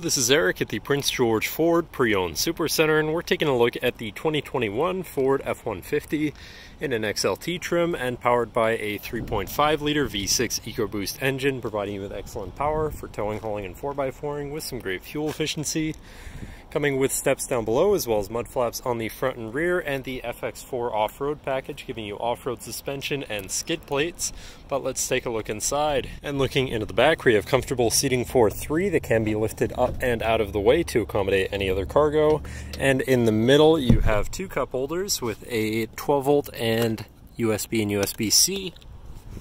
This is Eric at the Prince George Ford Pre-Owned Super Center, and we're taking a look at the 2021 Ford F-150 in an XLT trim and powered by a 3.5 liter V6 EcoBoost engine, providing you with excellent power for towing, hauling, and 4x4ing with some great fuel efficiency. Coming with steps down below, as well as mud flaps on the front and rear, and the FX4 off-road package, giving you off-road suspension and skid plates. But let's take a look inside. And looking into the back, we have comfortable seating for three that can be lifted up and out of the way to accommodate any other cargo. And in the middle, you have two cup holders with a 12 volt and USB and USB-C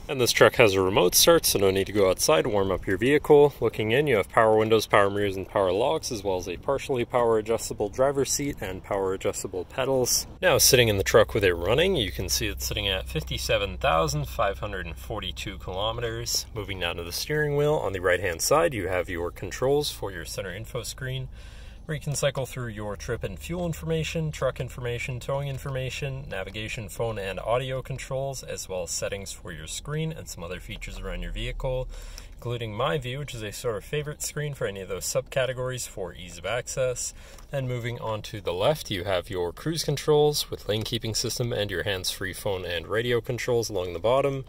and this truck has a remote start, so no need to go outside warm up your vehicle. Looking in, you have power windows, power mirrors, and power locks, as well as a partially power adjustable driver's seat and power adjustable pedals. Now, sitting in the truck with it running, you can see it's sitting at 57,542 kilometers. Moving down to the steering wheel, on the right hand side, you have your controls for your center info screen where you can cycle through your trip and fuel information, truck information, towing information, navigation, phone, and audio controls, as well as settings for your screen and some other features around your vehicle, including My View, which is a sort of favorite screen for any of those subcategories for ease of access. And moving on to the left, you have your cruise controls with lane keeping system and your hands free phone and radio controls along the bottom.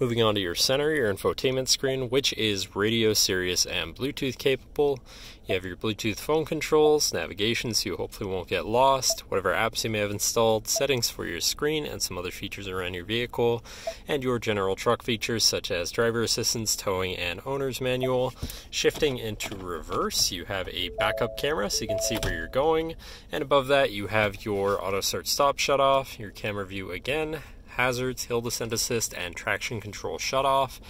Moving on to your center, your infotainment screen, which is radio, Sirius, and Bluetooth capable. You have your Bluetooth phone controls, navigation so you hopefully won't get lost, whatever apps you may have installed, settings for your screen, and some other features around your vehicle, and your general truck features such as driver assistance, towing, and owner's manual. Shifting into reverse, you have a backup camera so you can see where you're going, and above that, you have your auto start stop shut off, your camera view again, hazards, hill descent assist, and traction control shutoff.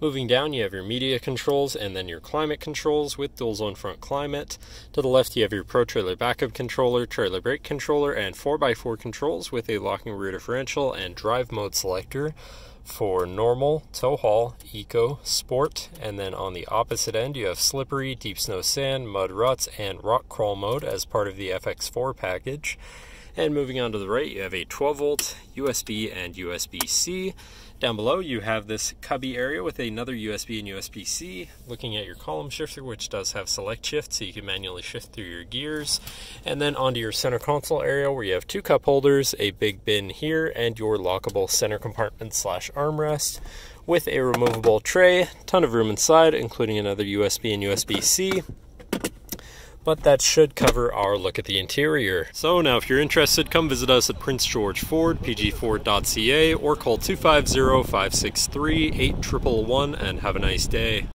Moving down, you have your media controls and then your climate controls with dual zone front climate. To the left, you have your Pro Trailer backup controller, trailer brake controller, and 4x4 controls with a locking rear differential and drive mode selector for normal, tow haul, eco, sport, and then on the opposite end you have slippery, deep snow sand, mud ruts, and rock crawl mode as part of the FX4 package. And moving on to the right, you have a 12 volt USB and USB-C. Down below, you have this cubby area with another USB and USB-C. Looking at your column shifter, which does have select shift, so you can manually shift through your gears. And then onto your center console area, where you have two cup holders, a big bin here, and your lockable center compartment slash armrest with a removable tray. Ton of room inside, including another USB and USB-C but that should cover our look at the interior. So now if you're interested, come visit us at Prince George Ford, pgford.ca, or call 250-563-8111 and have a nice day.